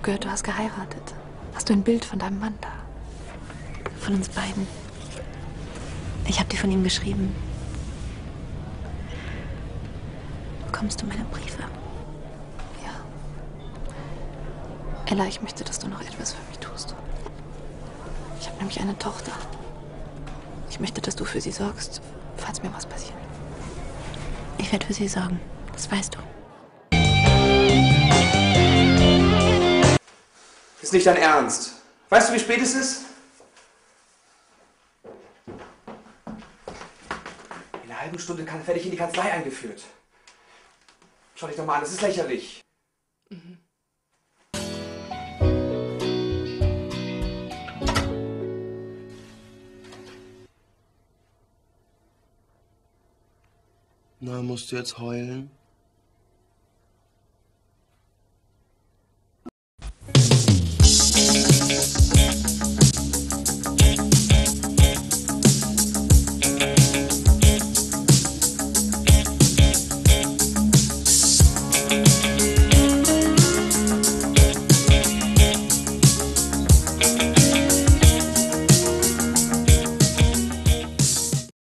habe gehört, du hast geheiratet. Hast du ein Bild von deinem Mann da? Von uns beiden. Ich habe dir von ihm geschrieben. Bekommst du meine Briefe? Ja. Ella, ich möchte, dass du noch etwas für mich tust. Ich habe nämlich eine Tochter. Ich möchte, dass du für sie sorgst, falls mir was passiert. Ich werde für sie sorgen. Das weißt du. Ist nicht dein Ernst. Weißt du, wie spät es ist? In einer halben Stunde kann, werde ich in die Kanzlei eingeführt. Schau dich doch mal an, das ist lächerlich. Na, musst du jetzt heulen?